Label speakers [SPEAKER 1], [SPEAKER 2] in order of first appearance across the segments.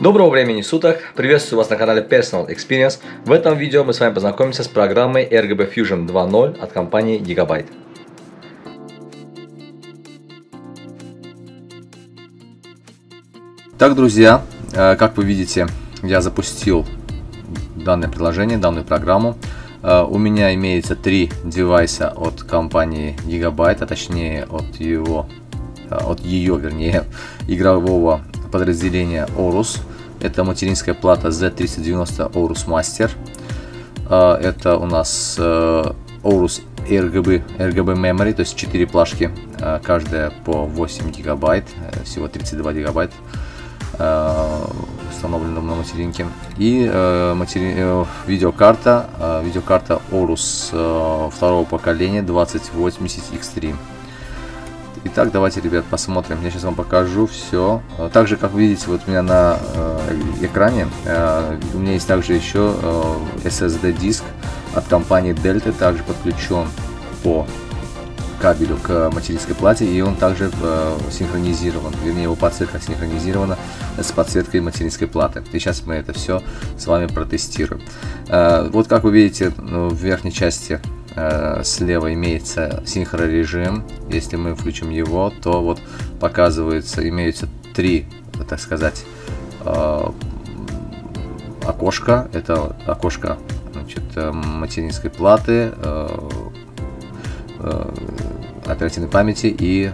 [SPEAKER 1] Доброго времени суток! Приветствую вас на канале Personal Experience. В этом видео мы с вами познакомимся с программой RGB Fusion 2.0 от компании Gigabyte. Так, друзья, э, как вы видите, я запустил данное приложение, данную программу. Э, у меня имеется три девайса от компании Gigabyte, а точнее от его, э, от ее, вернее, игрового подразделения Orus. Это материнская плата Z390 Orus Master. А, это у нас э, Orus RGB, RGB Memory, то есть 4 плашки, э, каждая по 8 гигабайт, э, всего 32 гигабайт установлена на материнке. И матери... видеокарта, видеокарта Orus второго поколения 2080 Extreme. Итак, давайте, ребят, посмотрим. Я сейчас вам покажу все. Также, как вы видите, вот у меня на э, экране, э, у меня есть также еще э, SSD диск от компании Delta, также подключен по кабелю к материнской плате, и он также э, синхронизирован, вернее его подсветка синхронизирована с подсветкой материнской платы. И сейчас мы это все с вами протестируем. Э, вот как вы видите в верхней части Э, слева имеется синхрорежим. Если мы включим его, то вот показывается, имеются три, так сказать, э, окошка. Это окошко значит, э, материнской платы, оперативной памяти и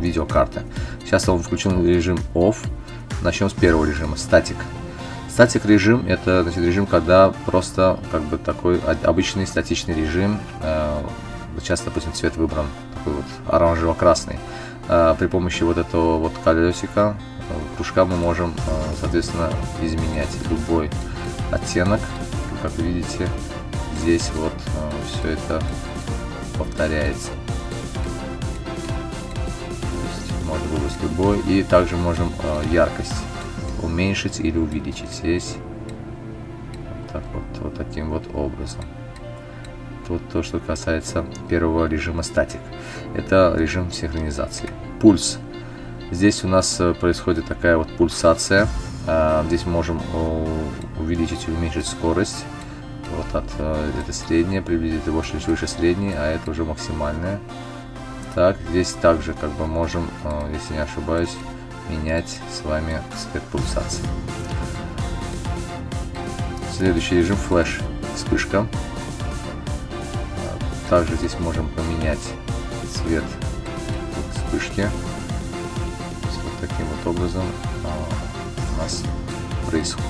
[SPEAKER 1] видеокарты. Сейчас он включен режим OFF. Начнем с первого режима, статик. Статик режим это значит, режим, когда просто как бы такой обычный статичный режим. Э, сейчас, допустим, цвет выбран такой вот оранжево-красный. Э, при помощи вот этого вот колесика э, кружка мы можем, соответственно, изменять любой оттенок. Как видите, здесь вот все это повторяется. Можно выбрать любой. И также можем яркость уменьшить или увеличить здесь. Вот, так вот, вот таким вот образом. Тут то, что касается первого режима статик. Это режим синхронизации. Пульс. Здесь у нас э, происходит такая вот пульсация. А, здесь можем увеличить и уменьшить скорость. Вот от э, это средняя, приблизительно больше выше средней, а это уже максимальная. Так, здесь также как бы можем, э, если не ошибаюсь, менять с вами цвет пульсации. Следующий режим флеш. Вспышка. Также здесь можем поменять цвет вспышки. Вот таким вот образом а, у нас происходит.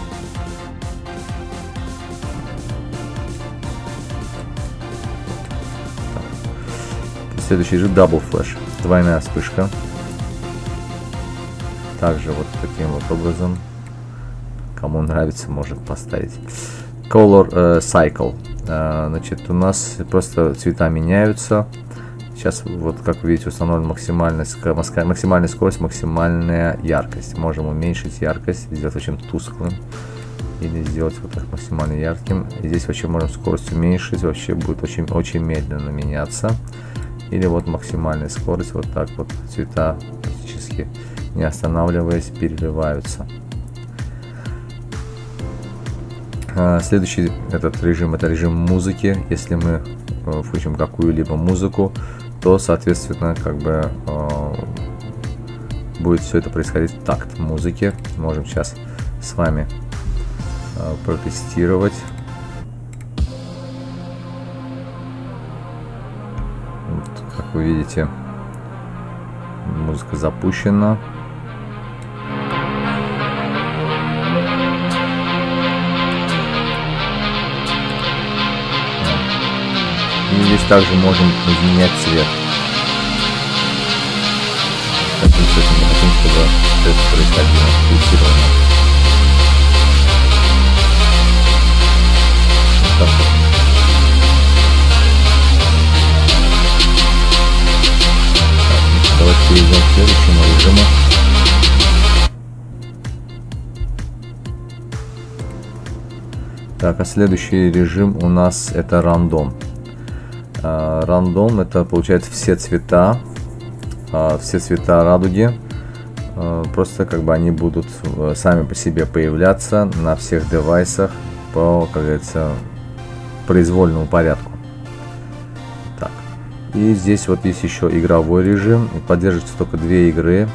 [SPEAKER 1] Следующий режим Double Flash. Двойная вспышка также вот таким вот образом. Кому нравится может поставить. Color э, cycle. Э, значит у нас просто цвета меняются. Сейчас вот как видите установлена максимальная максимальная скорость максимальная яркость. Можем уменьшить яркость сделать очень тусклым или сделать вот так максимально ярким. И здесь вообще можем скорость уменьшить вообще будет очень очень медленно меняться. Или вот максимальная скорость вот так вот цвета практически не останавливаясь, переливаются. А, следующий этот режим это режим музыки. Если мы э, включим какую-либо музыку, то соответственно как бы э, будет все это происходить в такт музыки. Можем сейчас с вами э, протестировать. Как вы видите, музыка запущена. Также можем изменять цвет. Цветом мы хотим, чтобы цвет происходило вот. Так, давайте перейдем к следующему режиму. Так, а следующий режим у нас это рандом. А, рандом это получается все цвета, а, все цвета радуги Э, просто как бы они будут э, сами по себе появляться на всех девайсах по, как говорится, произвольному порядку. Так. И здесь вот есть еще игровой режим. Поддерживается только две игры.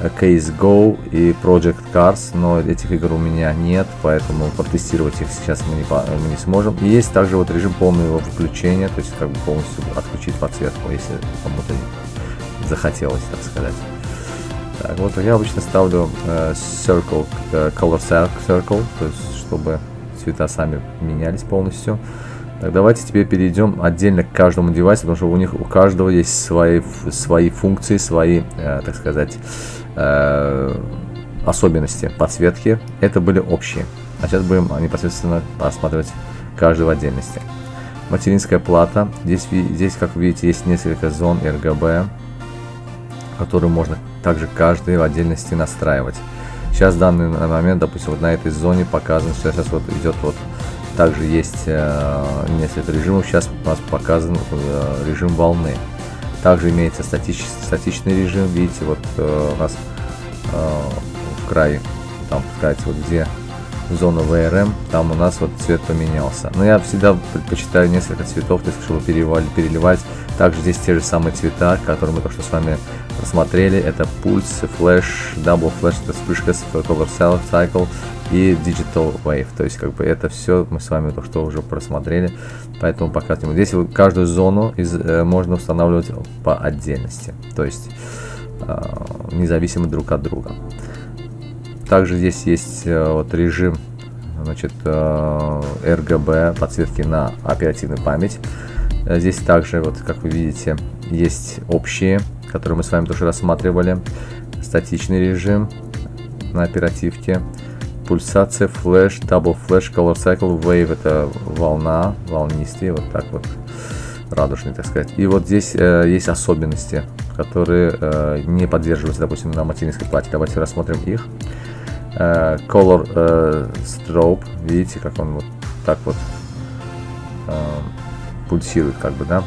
[SPEAKER 1] Case Go и Project Cars, но этих игр у меня нет, поэтому протестировать их сейчас мы не, мы не сможем. И есть также вот режим полного выключения, то есть как бы полностью отключить подсветку, если кому-то захотелось, так сказать. Так, вот я обычно ставлю э, Circle, э, Color Circle, то есть чтобы цвета сами менялись полностью. Так, давайте теперь перейдем отдельно к каждому девайсу, потому что у них у каждого есть свои, свои функции, свои, э, так сказать, э, особенности подсветки. Это были общие. А сейчас будем непосредственно рассматривать каждую в отдельности. Материнская плата. Здесь, здесь, как вы видите, есть несколько зон RGB, которые можно также каждый в отдельности настраивать. Сейчас данный момент, допустим, вот на этой зоне показано, что сейчас вот идет вот также есть э, несколько режимов. Сейчас у нас показан э, режим волны. Также имеется статич, статичный режим. Видите, вот э, у нас в крае, там, сказать, вот где зона VRM, там у нас вот цвет поменялся. Но я всегда предпочитаю несколько цветов, то есть чтобы переливать. Также здесь те же самые цвета, которые мы только что с вами рассмотрели. Это пульс, флеш, double flash, это вспышка, color cycle и digital wave. То есть как бы это все мы с вами только что уже просмотрели. Поэтому пока здесь каждую зону из, э, можно устанавливать по отдельности. То есть э, независимо друг от друга. Также здесь есть э, вот режим значит, э, RGB подсветки на оперативную память. Э, здесь также, вот как вы видите, есть общие, которые мы с вами тоже рассматривали. Статичный режим на оперативке. Пульсация, флеш, double flash, color cycle, wave это волна, волнистый, вот так вот радужный, так сказать. И вот здесь э, есть особенности, которые э, не поддерживаются, допустим, на материнской плате. Давайте рассмотрим их. Э, color э, strobe, видите, как он вот так вот э, пульсирует, как бы, да.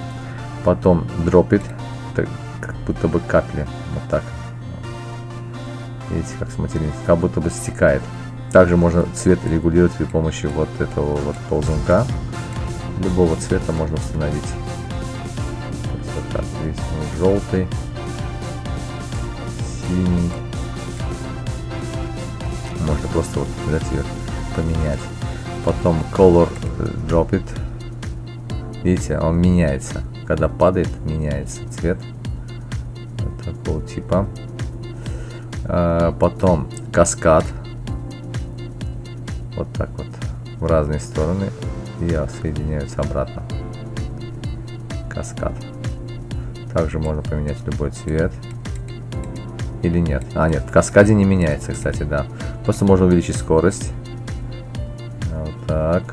[SPEAKER 1] Потом drop it, так, как будто бы капли, вот так. Видите, как с материнской, как будто бы стекает. Также можно цвет регулировать при помощи вот этого вот ползунка. Любого цвета можно установить. Вот так, видите, желтый, синий. Можно просто вот взять ее поменять. Потом color drop it. Видите, он меняется. Когда падает, меняется цвет. Вот такого типа. А, потом каскад вот так вот в разные стороны и соединяются обратно. Каскад. Также можно поменять любой цвет. Или нет? А, нет, в каскаде не меняется, кстати, да. Просто можно увеличить скорость. Вот так.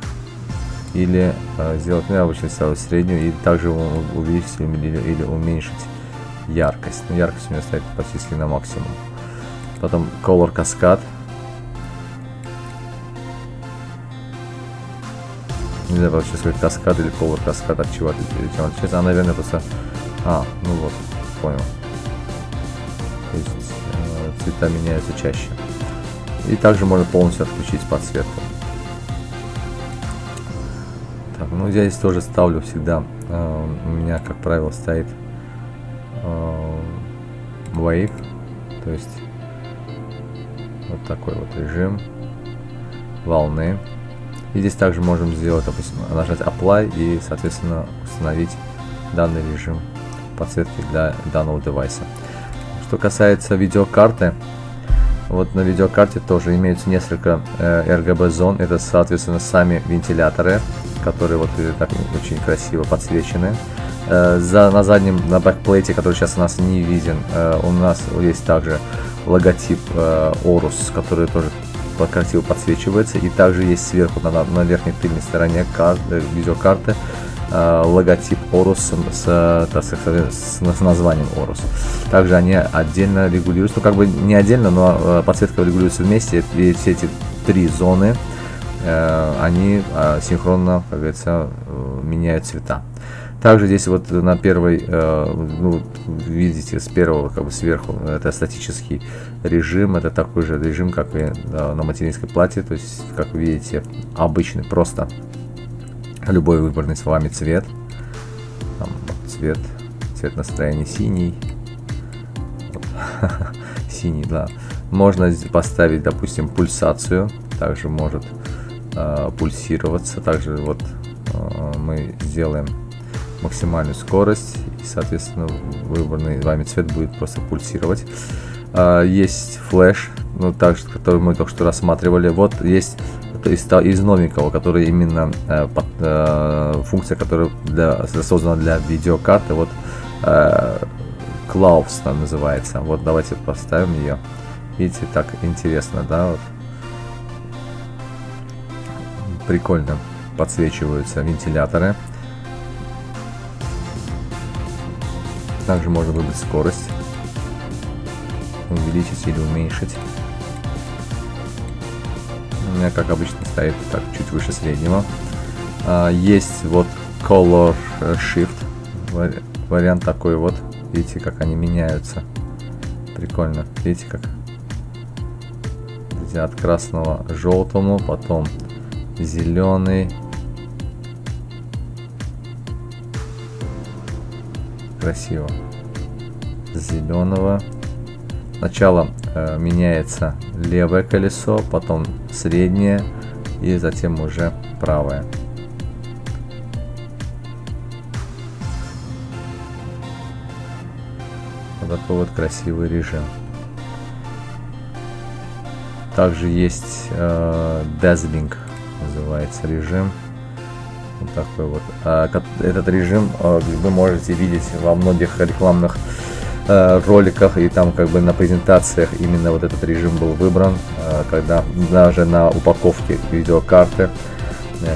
[SPEAKER 1] Или э, сделать, ну, я обычно ставлю среднюю, и также увеличить или, или уменьшить яркость. Ну, яркость у меня стоит почти на максимум. Потом Color Cascade. Не знаю, вообще сказать каскад или повар каскад от чего чем отличается. А, наверное, просто... А, ну вот, понял. То есть э, цвета меняются чаще. И также можно полностью отключить подсветку. Так, ну я здесь тоже ставлю всегда. Э, у меня, как правило, стоит э, Wave. То есть вот такой вот режим волны. И здесь также можем сделать, допустим, нажать Apply и, соответственно, установить данный режим подсветки для данного девайса. Что касается видеокарты, вот на видеокарте тоже имеются несколько э, RGB зон. Это, соответственно, сами вентиляторы, которые вот так очень красиво подсвечены. Э, за, на заднем, на бэкплейте, который сейчас у нас не виден, э, у нас есть также логотип э, Orus, который тоже красиво подсвечивается. И также есть сверху на, на верхней тыльной стороне карты, э, видеокарты э, логотип Orus с, с, с, с названием Orus. Также они отдельно регулируются, ну как бы не отдельно, но э, подсветка регулируется вместе. И все эти три зоны, э, они э, синхронно, как говорится, э, меняют цвета. Также здесь вот на первой, э, ну, видите, с первого как бы сверху, это статический режим, это такой же режим, как и на материнской плате, то есть, как вы видите, обычный, просто любой выбранный с вами цвет, Там, цвет, цвет настроения синий, синий, да. Можно поставить, допустим, пульсацию, также может э, пульсироваться, также вот э, мы сделаем максимальную скорость и, соответственно, выбранный вами цвет будет просто пульсировать. Uh, есть флеш, ну, также, который мы только что рассматривали. Вот есть из, из новенького, который именно uh, под, uh, функция, которая для, создана для видеокарты. Вот uh, Clouds там называется. Вот давайте поставим ее. Видите, так интересно, да? Вот. Прикольно подсвечиваются вентиляторы. Также можно выбрать скорость. Увеличить или уменьшить. У меня, как обычно, стоит так чуть выше среднего. А, есть вот Color Shift. Вариант такой вот. Видите, как они меняются. Прикольно. Видите, как от красного к желтому, потом зеленый, красиво. Зеленого. Сначала э, меняется левое колесо, потом среднее и затем уже правое. Вот такой вот красивый режим. Также есть э, Dazzling, называется режим вот такой вот. А, этот режим а, вы можете видеть во многих рекламных а, роликах и там как бы на презентациях именно вот этот режим был выбран, когда даже на упаковке видеокарты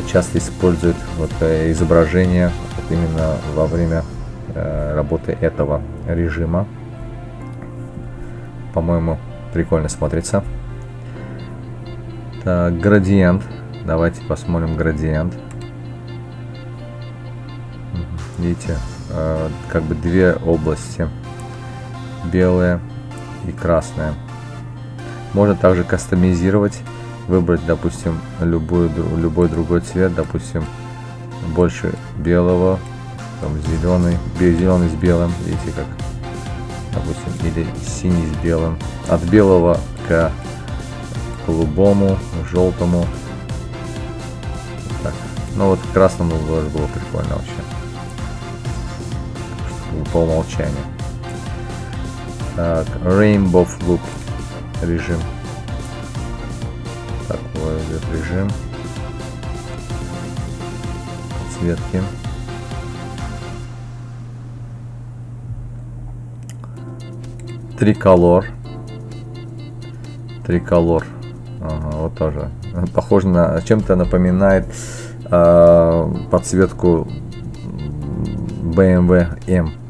[SPEAKER 1] часто используют вот э, изображение вот именно во время э, работы этого режима. По-моему, прикольно смотрится. Так, градиент. Давайте посмотрим градиент видите, э, как бы две области, белая и красная. Можно также кастомизировать, выбрать, допустим, любой, любой другой цвет, допустим, больше белого, там зеленый, зеленый с белым, видите как, допустим, или синий с белым. От белого к голубому, желтому. Так. Ну вот красному было, было прикольно вообще по умолчанию. Так, Rainbow Loop режим. Такой вот режим. Цветки. Триколор. Триколор. Ага, вот тоже. Похоже на... Чем-то напоминает э, подсветку BMW M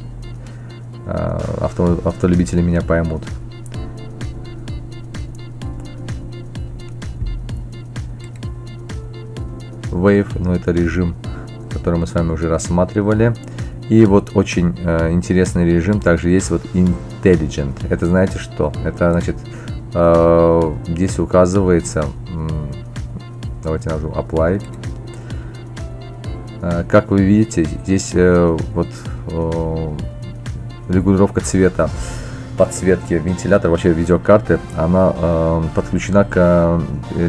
[SPEAKER 1] авто, автолюбители меня поймут. Wave, ну это режим, который мы с вами уже рассматривали. И вот очень э, интересный режим также есть вот Intelligent. Это знаете что? Это значит э, здесь указывается, давайте нажму Apply. Э, как вы видите, здесь э, вот э, регулировка цвета подсветки вентилятора, вообще видеокарты, она э, подключена к э,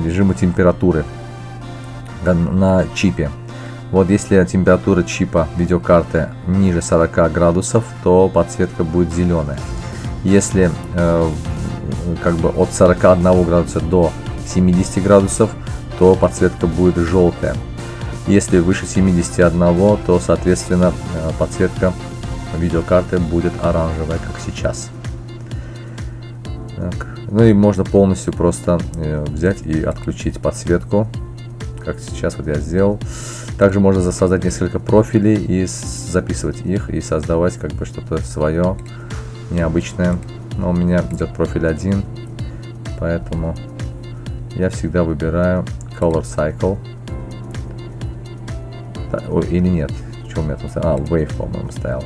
[SPEAKER 1] режиму температуры на чипе. Вот если температура чипа видеокарты ниже 40 градусов, то подсветка будет зеленая. Если э, как бы от 41 градуса до 70 градусов, то подсветка будет желтая. Если выше 71, то соответственно э, подсветка видеокарты будет оранжевая, как сейчас. Так. Ну и можно полностью просто э, взять и отключить подсветку, как сейчас вот я сделал. Также можно создать несколько профилей и записывать их и создавать как бы что-то свое необычное. Но у меня идет профиль один, поэтому я всегда выбираю Color Cycle. Или нет, Что у меня там стояло? А, Wave, по-моему, стояло.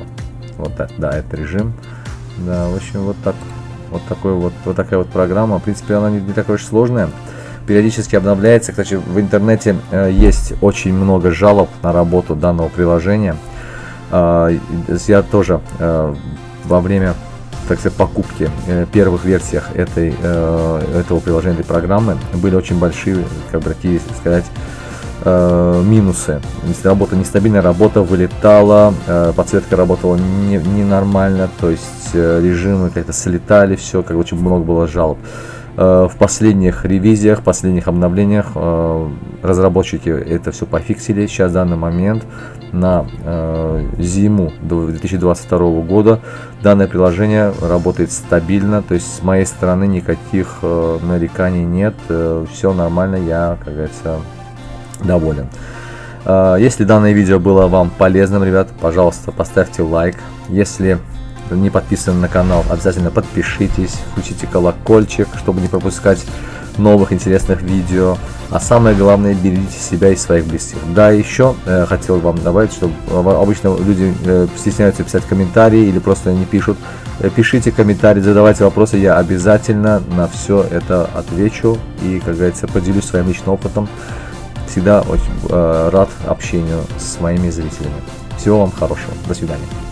[SPEAKER 1] Вот так, да, это режим. Да, в общем, вот так. Вот, такой вот, вот такая вот программа. В принципе, она не, не такая уж сложная. Периодически обновляется. Кстати, в интернете э, есть очень много жалоб на работу данного приложения. Э, я тоже э, во время так сказать, покупки э, первых версиях этой, э, этого приложения, этой программы были очень большие, как бы такие сказать, э, минусы. Если работа нестабильная, работа вылетала, э, подсветка работала ненормально, не, то есть э, режимы как-то слетали, все, как очень много было жалоб. Э, в последних ревизиях, последних обновлениях э, разработчики это все пофиксили. Сейчас в данный момент на э, зиму 2022 года данное приложение работает стабильно, то есть с моей стороны никаких нареканий нет, все нормально, я, как говорится, доволен. Если данное видео было вам полезным, ребят, пожалуйста, поставьте лайк. Если не подписаны на канал, обязательно подпишитесь, включите колокольчик, чтобы не пропускать новых интересных видео. А самое главное, берегите себя и своих близких. Да, еще э, хотел вам добавить, что обычно люди э, стесняются писать комментарии или просто не пишут. Э, пишите комментарии, задавайте вопросы, я обязательно на все это отвечу и, как говорится, поделюсь своим личным опытом. Всегда очень э, рад общению с моими зрителями. Всего вам хорошего. До свидания.